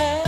air.